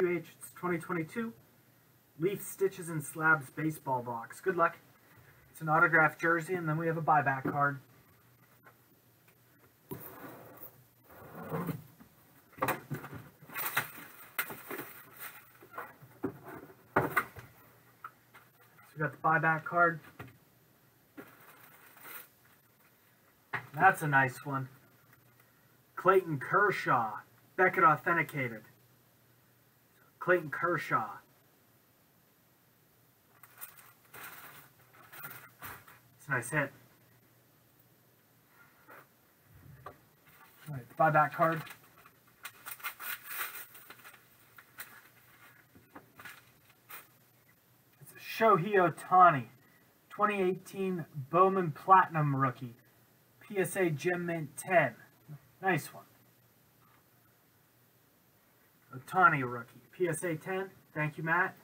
WH, it's 2022. Leaf Stitches and Slabs baseball box. Good luck. It's an autographed jersey, and then we have a buyback card. So we got the buyback card. That's a nice one. Clayton Kershaw. Beckett authenticated. Clayton Kershaw. It's a nice hit. All right, buyback card. It's Shohei Ohtani, 2018 Bowman Platinum rookie. PSA Gem Mint 10. Nice one. Ohtani rookie. PSA 10. Thank you, Matt.